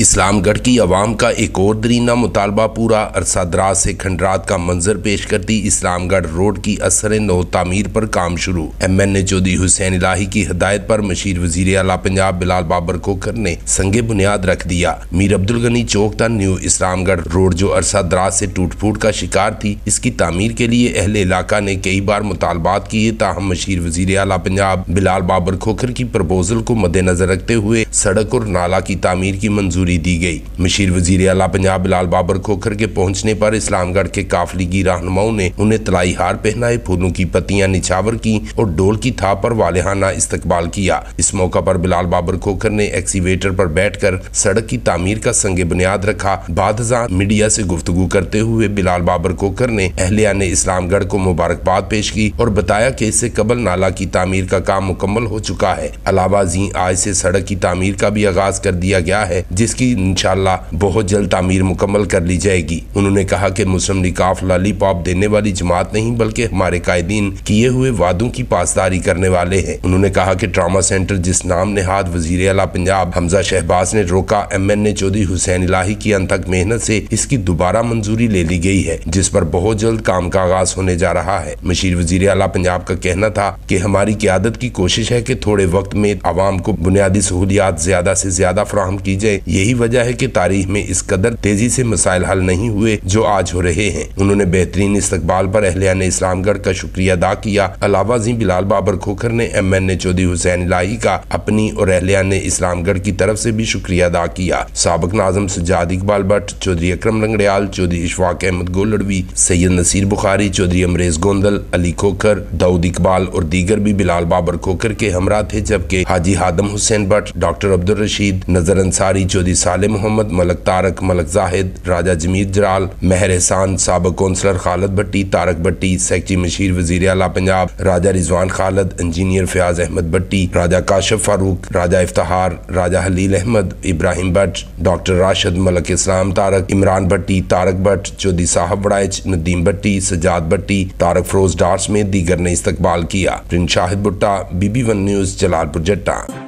इस्लामगढ़ की आवाम का एक और दरीना मुतालबा पूरा अरसा दराज से खंडरात का मंजर पेश करती इस्लामगढ़ रोड की असर नो तामीर पर काम शुरू। M N A Chaudhry Hussain Elahi की हदायत पर मशीर वज़ीर अला पंजाब बिलाल बाबर खोखर ने संगे बुनियाद रख दिया। मीर अब्दुल गनी चौक तक न्यू इस्लामगढ़ रोड जो अरसा दराज से टूट फूट का शिकार थी, इसकी तामीर के लिए अहले इलाका ने कई बार मुतालबात किए ताहम मशीर वज़ीर अला पंजाब बिलाल बाबर खोखर की प्रपोजल को मद्देनजर रखते हुए सड़क और नाला की तामीर की मंजूरी मंजूरी दी गई। मशीर वज़ीर अला पंजाब बिलाल बाबर खोखर के पहुँचने पर इस्लामगढ़ के काफलीगी रहनुमाओं ने उन्हें तलाई हार पहनाए, फूलों की पत्तियाँ निछावर की और डोल की थाप पर वालेहाना इस्तकबाल किया। इस मौका पर बिलाल बाबर खोखर ने एक्सीवेटर पर बैठकर सड़क की तामीर का संग बुनियाद रखा। बाद मीडिया से गुफ्तगु करते हुए बिलाल बाबर खोखर ने अहलिया ने इस्लामगढ़ को मुबारकबाद पेश की और बताया कि इससे कबल नाला की तामीर का काम मुकम्मल हो चुका है। अलावा जी आज से सड़क की तामीर का भी आगाज़ कर दिया गया है, जिसकी जिसकी इंशाला बहुत जल्द तामीर मुकम्मल कर ली जाएगी। उन्होंने कहा कि मुस्लिम निकाफ लॉलीपॉप देने वाली जमात नहीं, बल्कि हमारे कायदीन किए हुए वादों की पासदारी करने वाले हैं। उन्होंने कहा कि ट्रामा सेंटर जिस नाम ने हाथ वज़ीर अला पंजाब हमजा शहबाज ने रोका, M N A Chaudhry Hussain Elahi की अंतक मेहनत से इसकी दोबारा मंजूरी ले ली गई है, जिस पर बहुत जल्द काम का आगाज़ होने जा रहा है। मशीर वज़ीर अला पंजाब का कहना था कि हमारी क्यादत की कोशिश है कि थोड़े वक्त में आवाम को बुनियादी सहूलियात ज़्यादा से ज़्यादा फ्राहम की जाए। यही यही वजह है कि तारीख में इस कदर तेज़ी से मसाइल हल नहीं हुए जो आज हो रहे हैं। उन्होंने बेहतरीन इस्तकबाल पर अहलिया ने इस्लामगढ़ का शुक्रिया अदा किया। अलावा जी बिलाल बाबर खोखर ने M N A Chaudhry Hussain Elahi का अपनी और अहलिया ने इस्लामगढ़ की तरफ़ से भी शुक्रिया अदा किया। सबक नाजम सजाद इकबाल भट्ट, चौधरी अक्रम लंगड़ियाल चौधरी इशफाक अहमद गोलड़वी, सैयद नसीर बुखारी, चौधरी अमरेज गोंदल, अली खोखर, दाऊद इकबाल और दीगर भी बिलाल बाबर खोखर के हमरा थे, जबकि हाजी हादम हुसैन भट्ट, डॉक्टर अब्दुल रशीद, नज़र अंसारी, चौधरी साले मोहम्मद, मलक तारक, मलक जाहिद, राजा जमीर जराल महर एहसान, सबक कौंसलर खालद भट्टी, तारक भट्टी, सेक्रेटरी मशीर वज़ीर अला पंजाब, राजा रिजवान खालद, इंजीनियर फयाज अहमद भट्टी, राजा काशफ फारूक, राजा इफ्तार राजा हलील अहमद, इब्राहिम भट्ट, डॉक्टर राशद, मलक इस्लाम तारक, इमरान भट्टी, तारक भट्ट, चौधरी साहब वड़ाइच नदीम भट्टी सजाद भट्टी, तारक फरोज डार समेत दीगर ने इस्तकबाल किया। प्रिंस शाहिद भुट्टा, बीबी वन न्यूज़, जलालपुर, जट्टा।